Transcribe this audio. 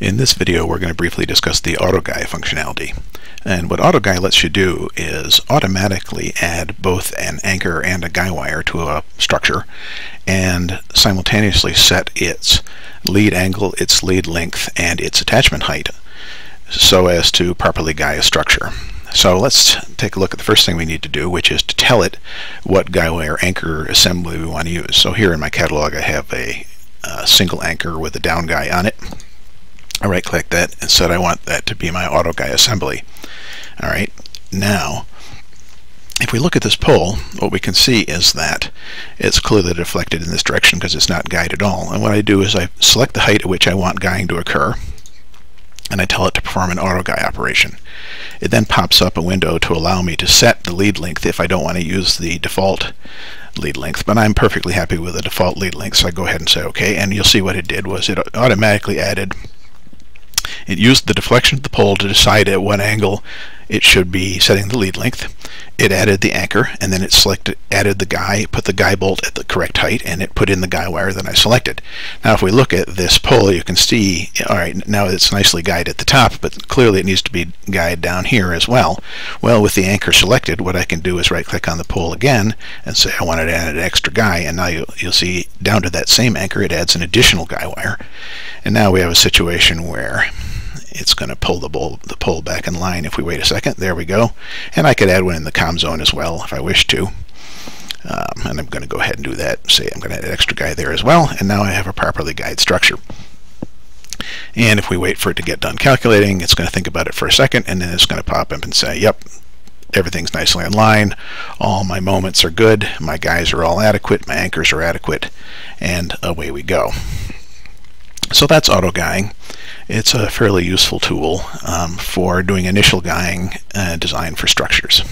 In this video we're going to briefly discuss the AutoGuy functionality. And what AutoGuy lets you do is automatically add both an anchor and a guy wire to a structure and simultaneously set its lead angle, its lead length, and its attachment height so as to properly guy a structure. So let's take a look at the first thing we need to do, which is to tell it what guy wire anchor assembly we want to use. So here in my catalog I have a, a single anchor with a down guy on it. I right click that and said I want that to be my AutoGuy assembly. Alright, now if we look at this pole, what we can see is that it's clearly deflected in this direction because it's not guyed at all. And what I do is I select the height at which I want guying to occur, and I tell it to perform an AutoGuy operation. It then pops up a window to allow me to set the lead length if I don't want to use the default lead length, but I'm perfectly happy with the default lead length, so I go ahead and say OK, and you'll see what it did was it automatically added it used the deflection of the pole to decide at what angle it should be setting the lead length. It added the anchor, and then it selected, added the guy, put the guy bolt at the correct height, and it put in the guy wire that I selected. Now if we look at this pole, you can see, all right, now it's nicely guyed at the top, but clearly it needs to be guyed down here as well. Well, with the anchor selected, what I can do is right-click on the pole again and say I want to add an extra guy, and now you'll, you'll see down to that same anchor, it adds an additional guy wire. And now we have a situation where it's going to pull the, bowl, the back in line if we wait a second. There we go. And I could add one in the com zone as well if I wish to. Um, and I'm going to go ahead and do that. Say I'm going to add an extra guy there as well. And now I have a properly guyed structure. And if we wait for it to get done calculating, it's going to think about it for a second, and then it's going to pop up and say, yep, everything's nicely in line. All my moments are good. My guys are all adequate. My anchors are adequate. And away we go. So that's auto guying. It's a fairly useful tool um, for doing initial guying uh, design for structures.